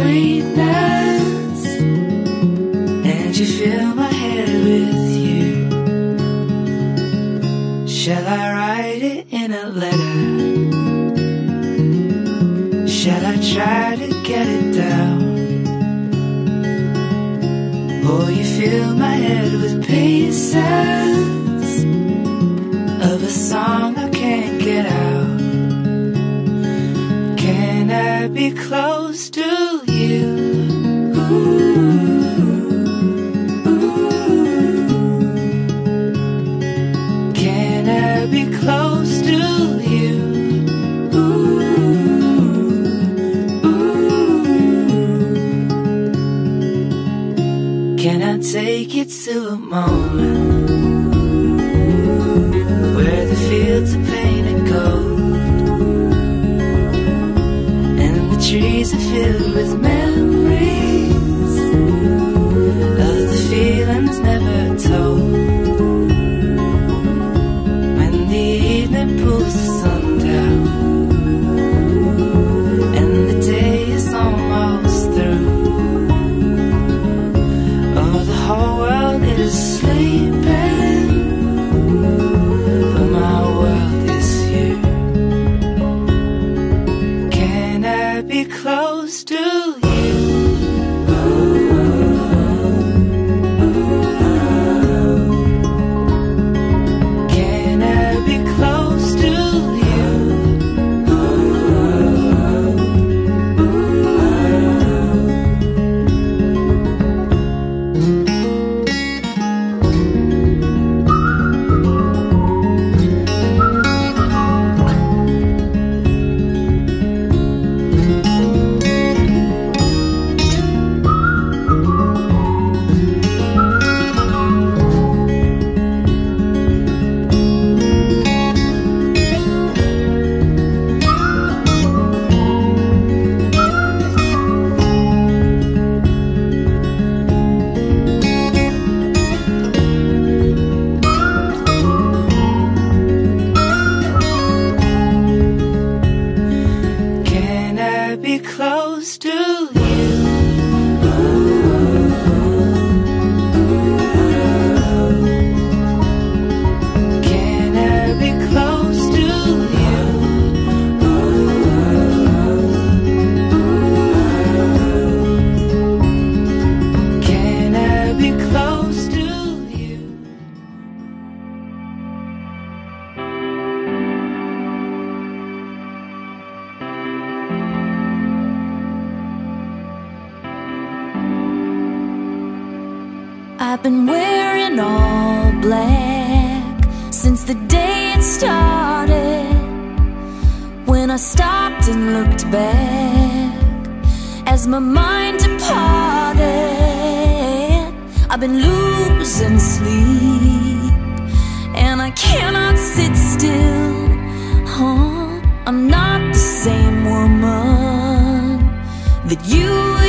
sweetness, and you fill my head with you. Shall I write it in a letter? Shall I try to get it down? Or you fill my head with pieces of a song I can't get out? Can I be close to you? Can I be close to you? Can I take you to a moment where the fields are gold and the trees are filled with memories close to you? I've been wearing all black since the day it started. When I stopped and looked back as my mind departed, I've been losing sleep and I cannot sit still. Huh? I'm not the same woman that you.